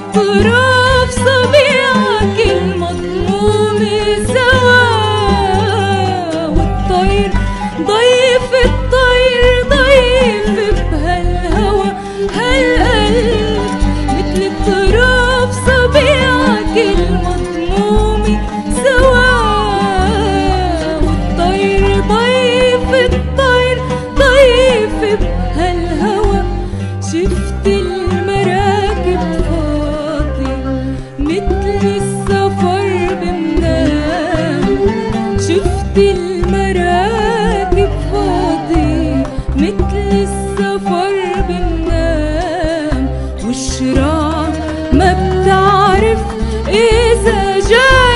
puru بالمراكب السفر بننام والشراع ما بتعرف إذا جاي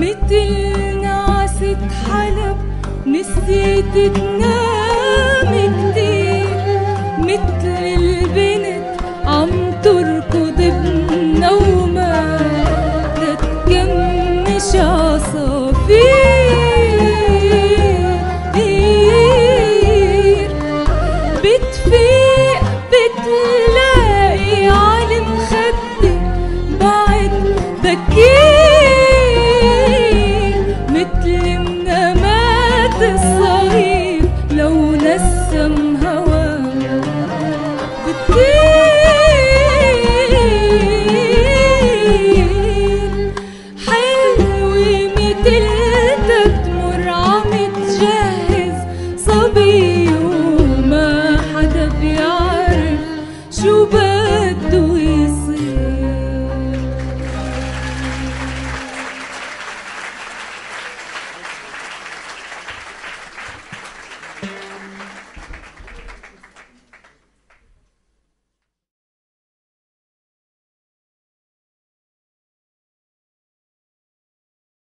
متل نعسة حلب نسيت تنام كتير متل